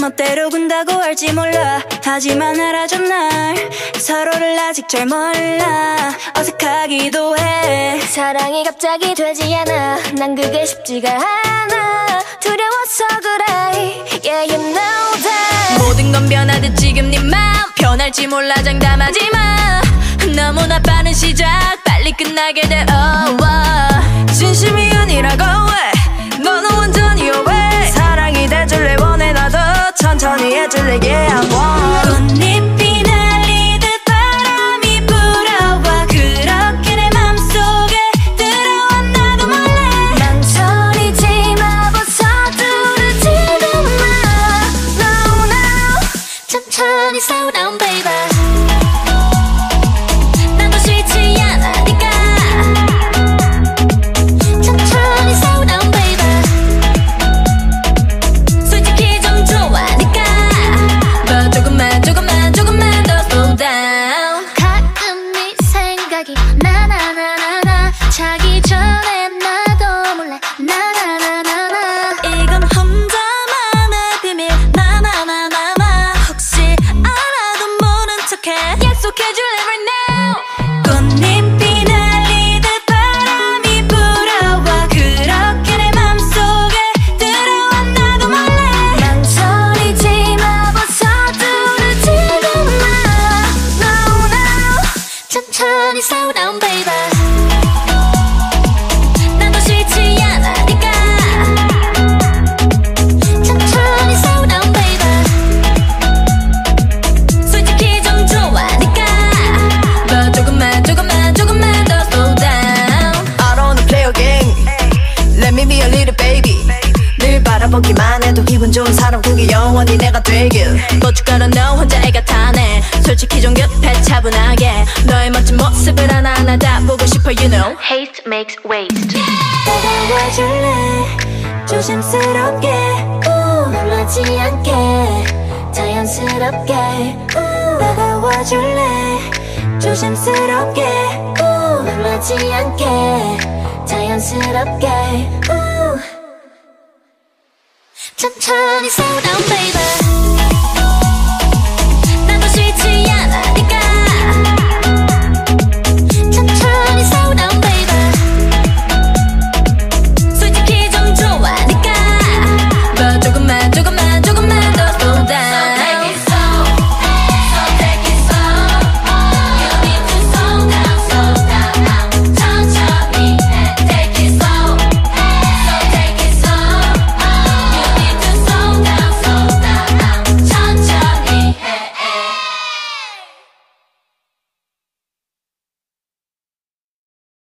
멋대로 군다고 할지 몰라. 하지만 알아줘 날. 서로를 아직 잘 몰라. 어색하기도 해. 사랑이 갑자기 되지 않아. 난 그게 쉽지가 않아. 두려워서 그래. Yeah you know that. 모든 건 변하듯 지금 네 맘 변할지 몰라 장담하지 마. 너무나 빠른 시작. 빨리 끝나게 돼 oh, oh. Yeah I want. 꽃잎이 날리듯 바람이 불어와 그렇게 내 맘속에 들어와 나도 몰래 망설이지 마 벗어 두르지도 마. No no 천천히 slow down baby 전에 나도 몰래 나나나나나. 이건 혼자만의 비밀. 나나나나나. 혹시 알아도 모른 척해. 약속해줄래 right now? 꽃잎이 날 늘 바라보기만 해도 기분 좋은 사람 그게 영원히 내가 되길. 고춧가루 너 혼자 애가 타네. 솔직히 좀 급해 차분하게. 너의 멋진 모습을 하나하나 다 보고 싶어 you know. Haste makes waste. 다가와줄래? 조심스럽게. 우, 놀라지 않게. 자연스럽게. 우, 다가와줄래? 조심스럽게. 우, 놀라지 않게. 자연스럽게. 우. 천천히 slow down baby